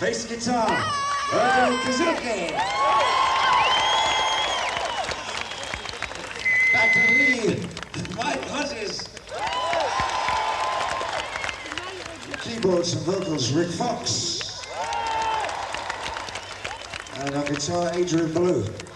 Bass guitar, Erdal Kizilcay. Back to lead, Mike Hodges. Keyboards and vocals, Rick Fox. And our guitar, Adrian Belew.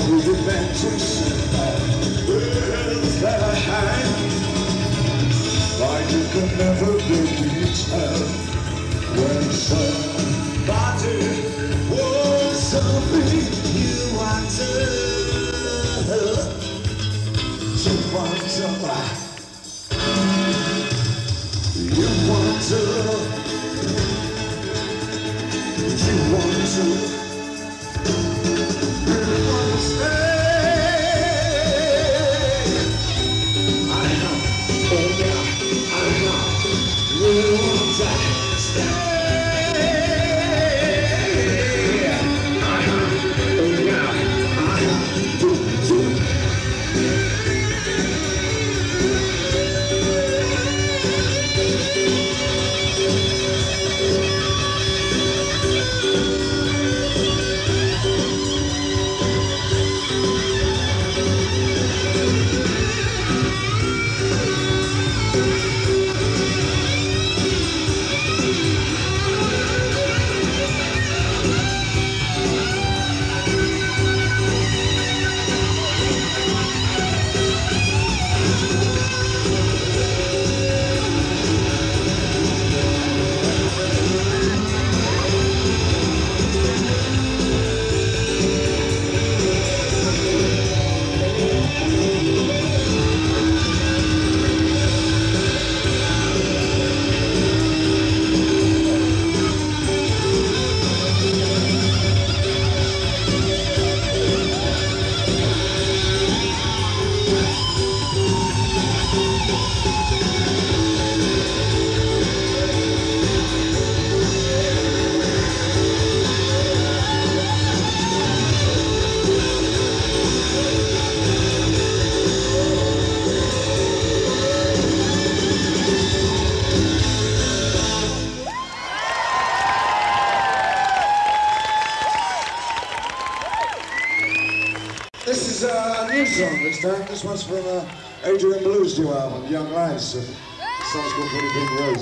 through the mountains Worlds that I hide Like you can never really tell When somebody was something you wanted To want somebody You want to You want to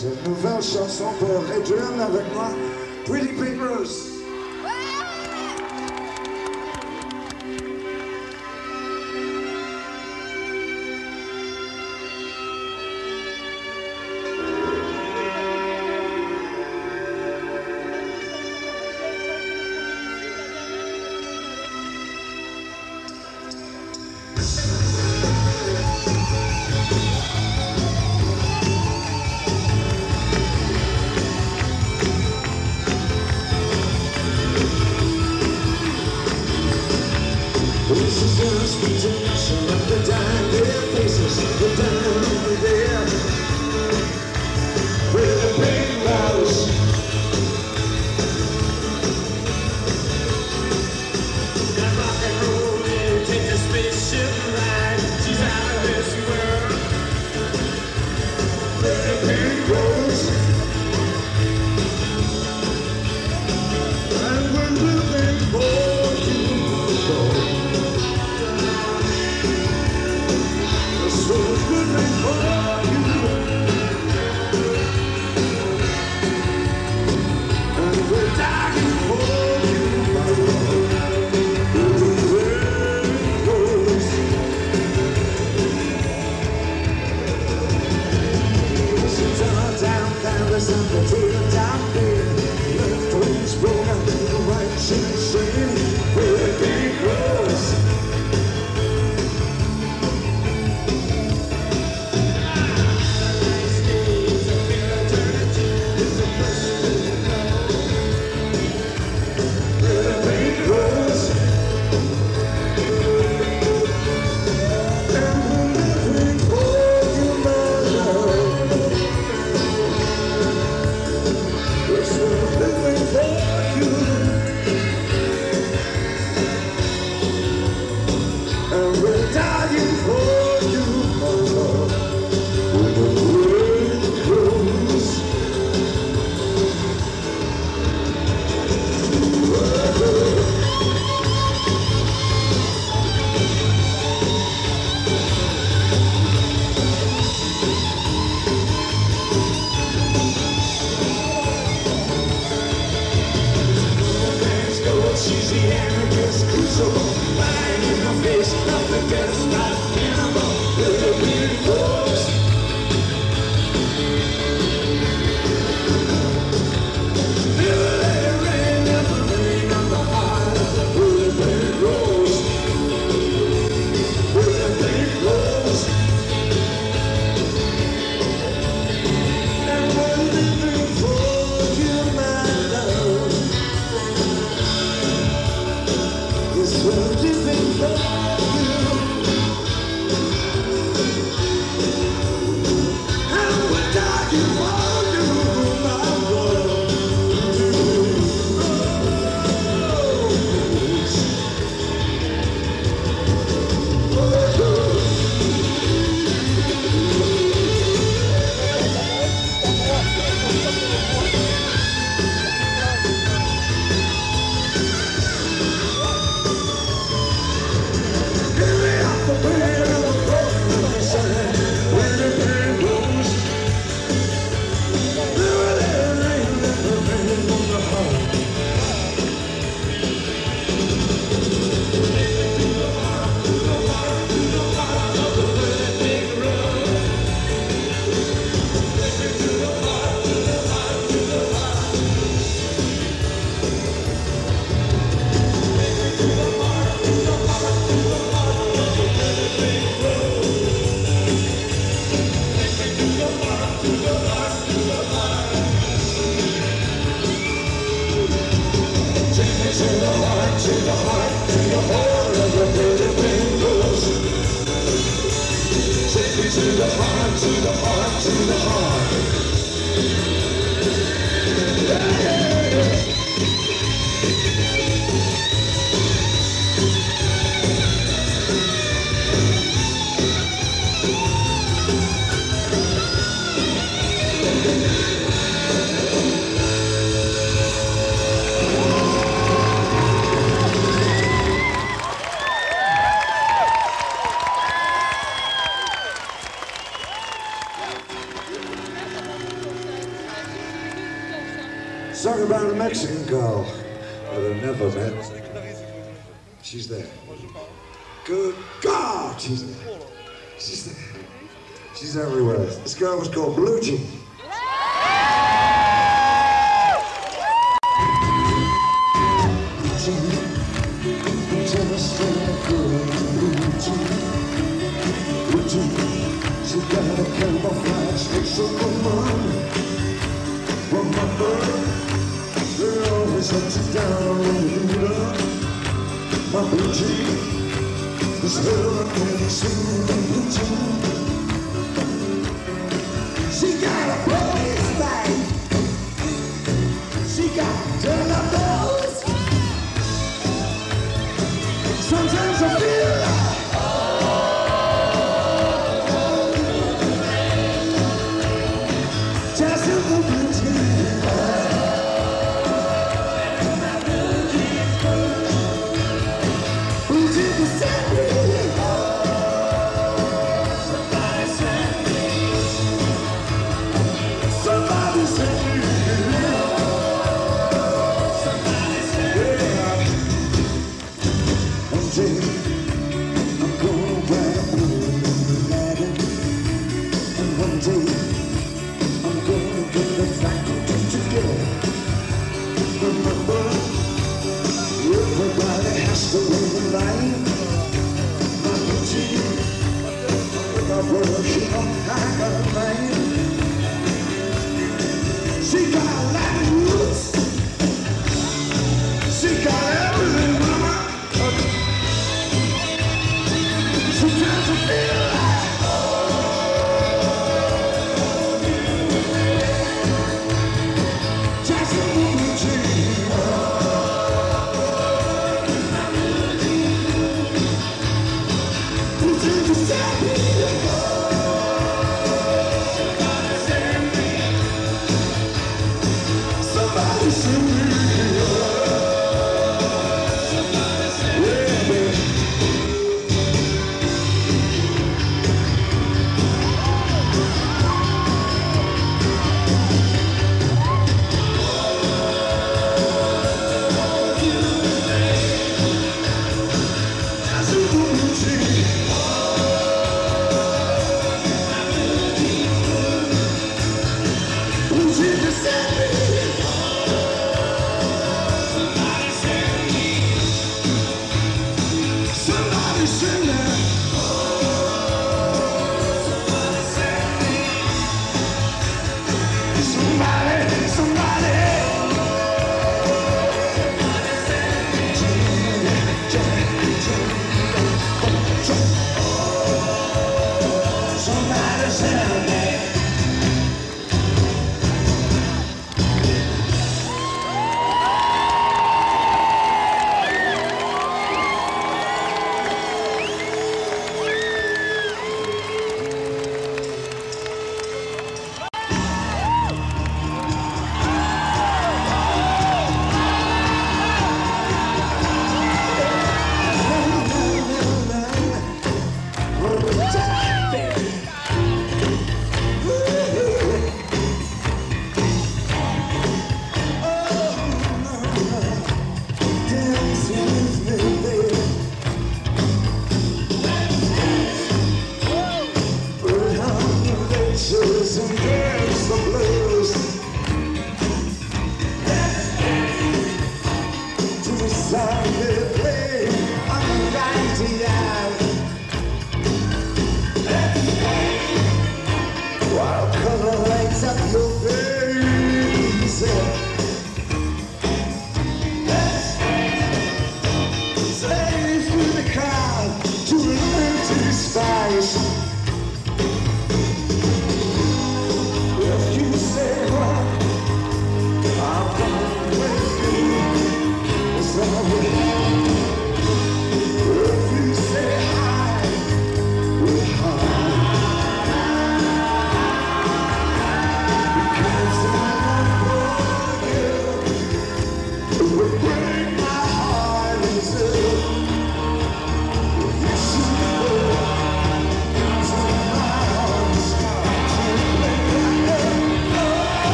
cette nouvelle chanson pour Adrian avec moi, Pretty Papers.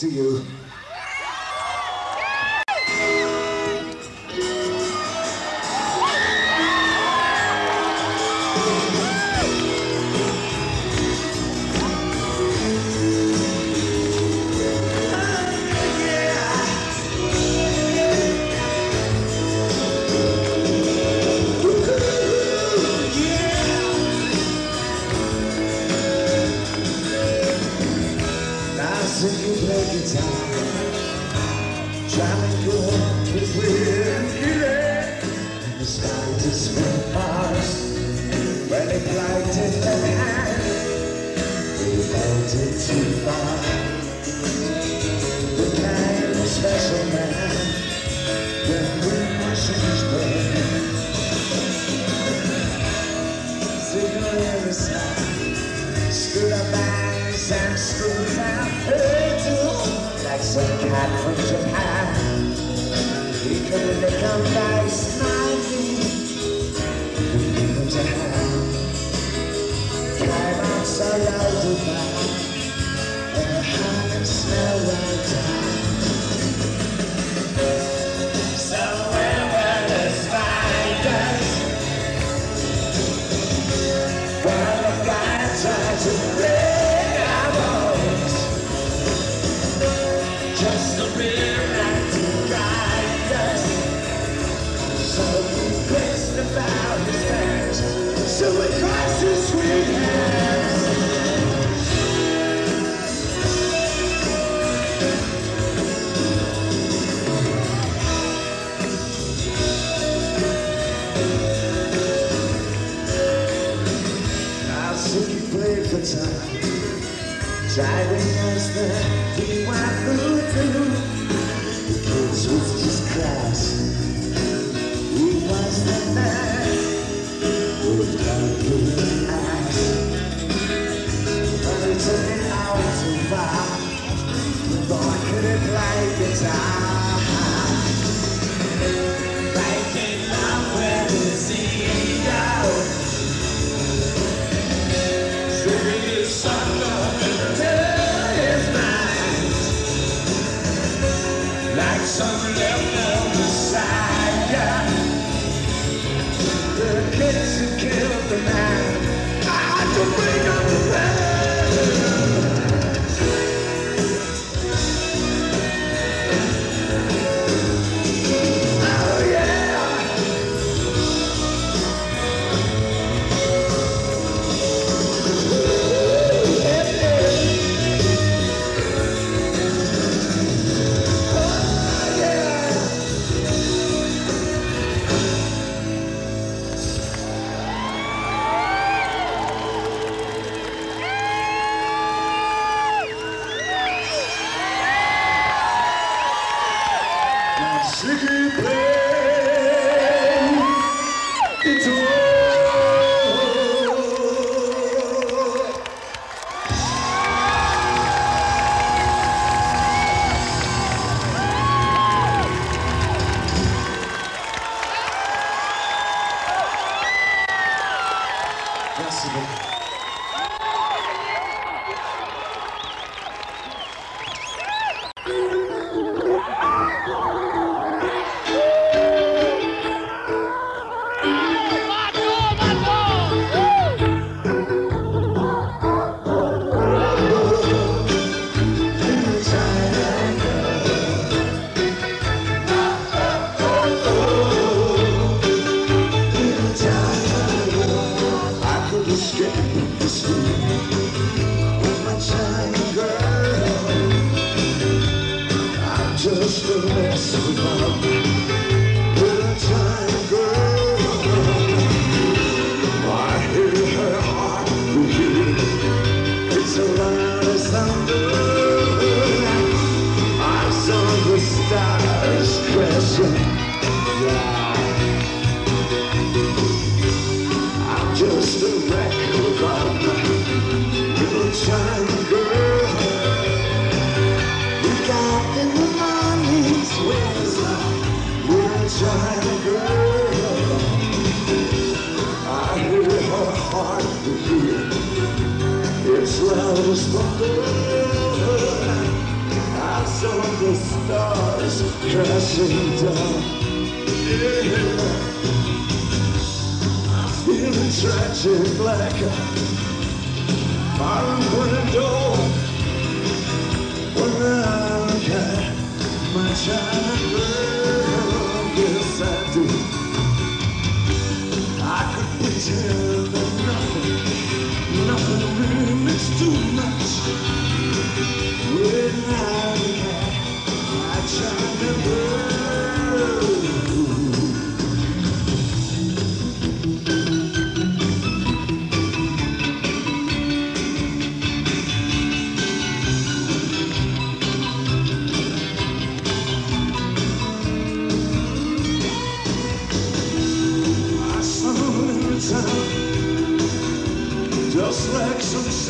To you.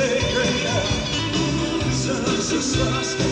say, yeah, deserves a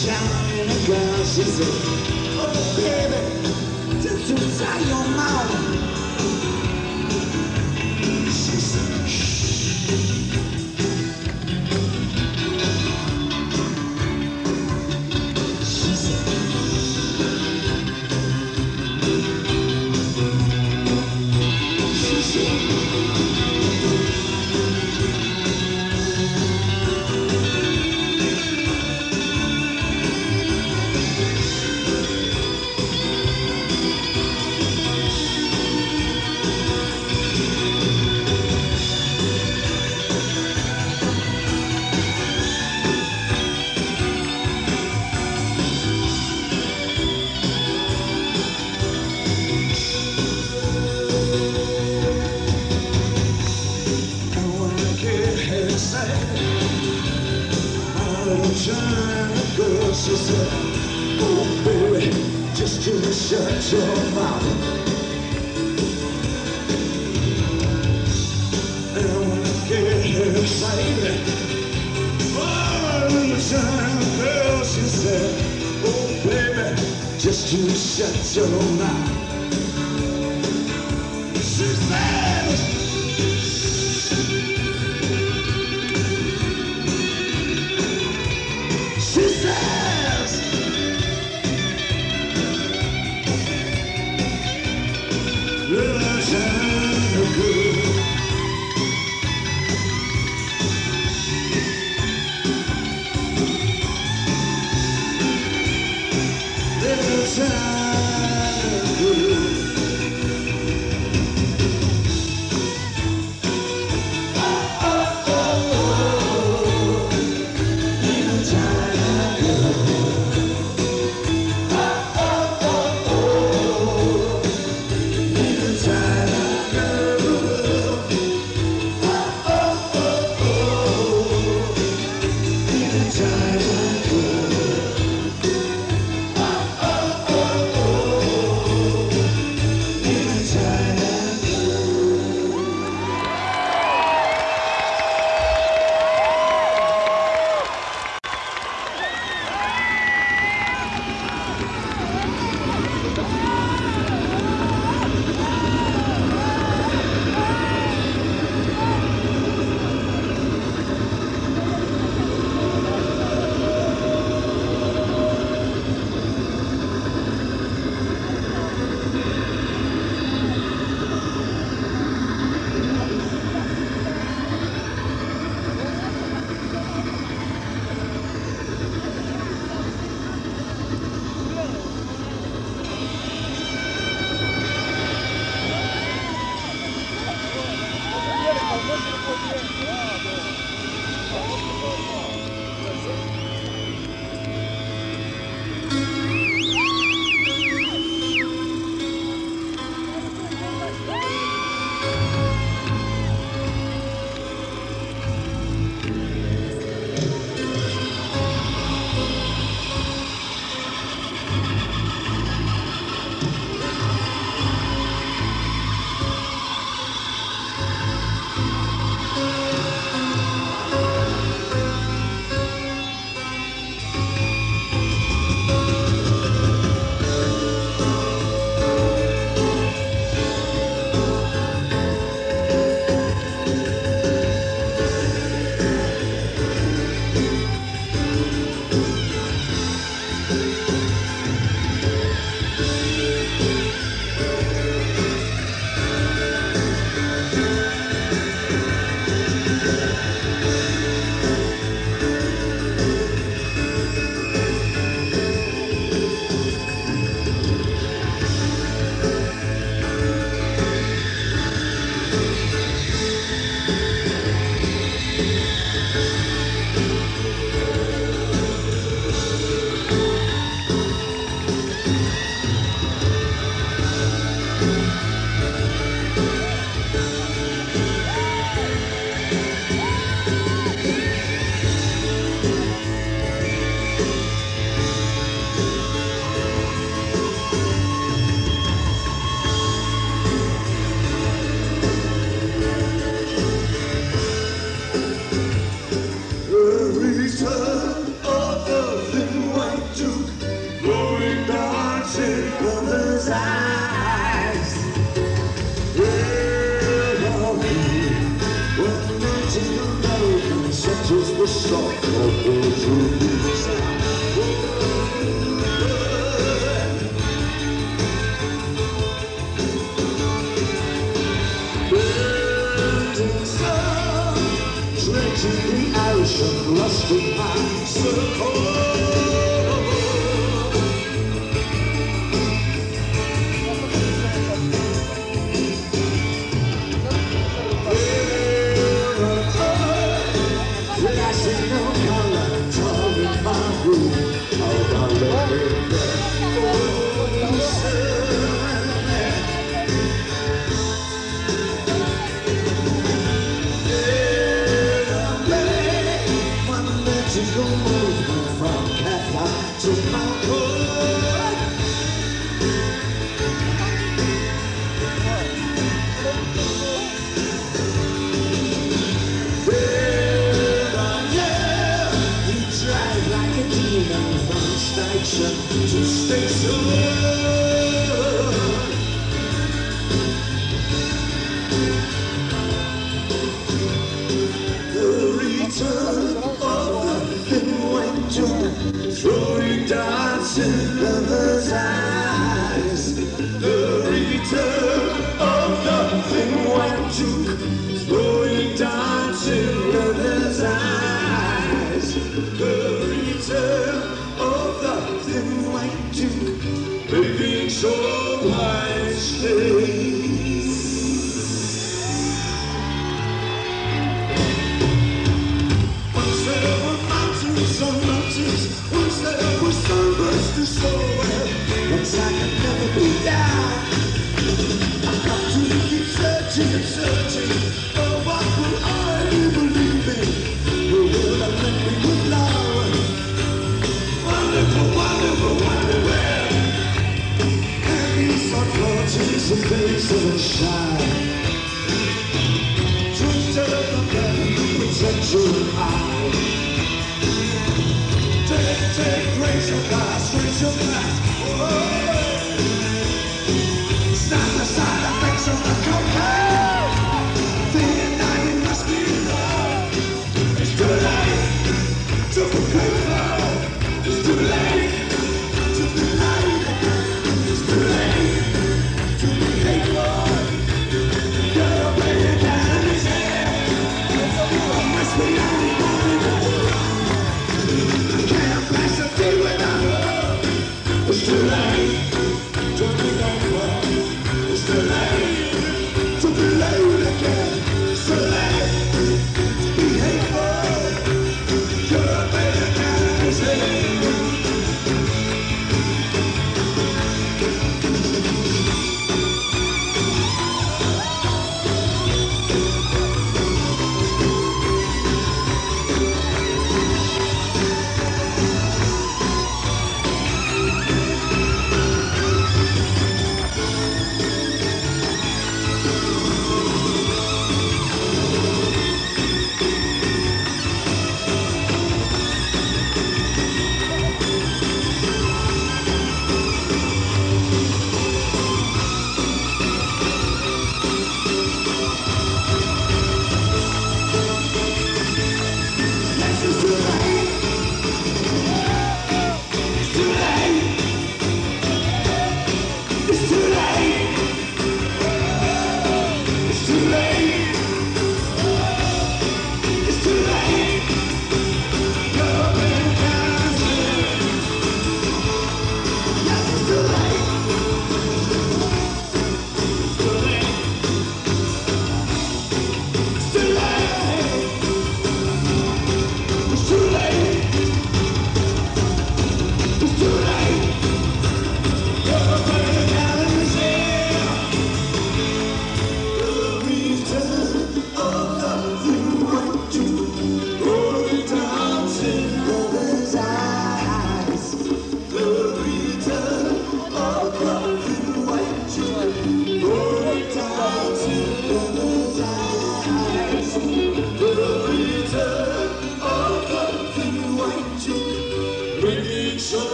shine a girl, she said, oh baby, just to tie your mouth. She said, shh.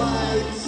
lights.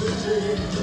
Yesterday?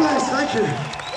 Thank you.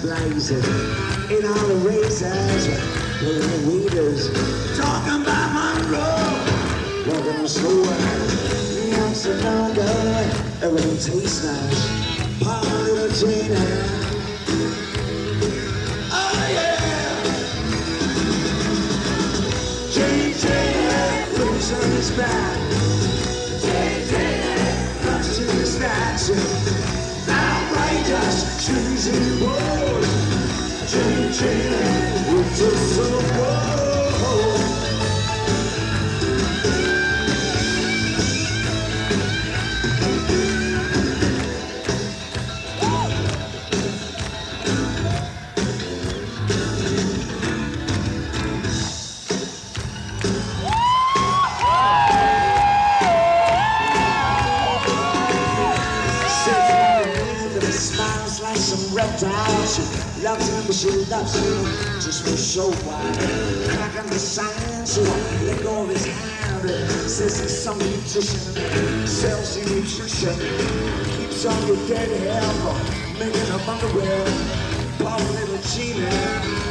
blazing in all the razors, with the weeders talking about Monroe. Welcome to school, Young Chicago. Everything tastes nice. Paul Little Gina. some nutrition Sells you nutrition Keeps on your dead hair from making up underwear Power little Gina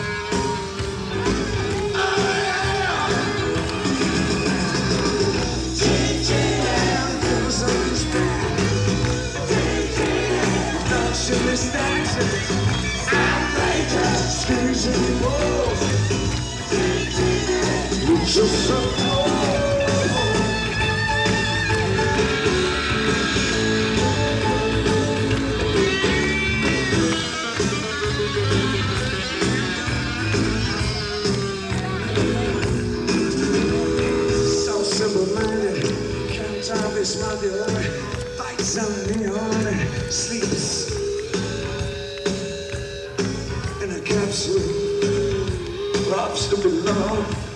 Distractions, outrageous, squeezing walls. With your support. love, stupid love.